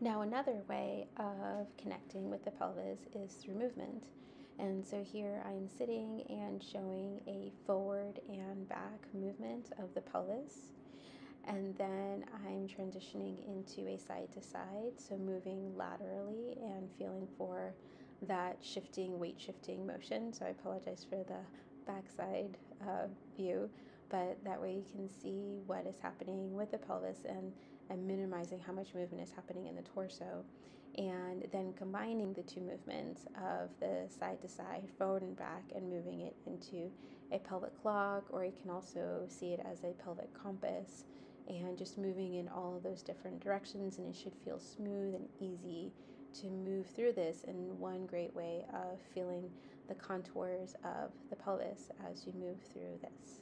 Now, another way of connecting with the pelvis is through movement. And so here I'm sitting and showing a forward and back movement of the pelvis. And then I'm transitioning into a side to side, so moving laterally and feeling for that shifting, weight shifting motion. So I apologize for the backside uh, view, but that way you can see what is happening with the pelvis and, and minimizing how much movement is happening in the torso. And then combining the two movements of the side to side, forward and back, and moving it into a pelvic clock, or you can also see it as a pelvic compass and just moving in all of those different directions and it should feel smooth and easy to move through this and one great way of feeling the contours of the pelvis as you move through this.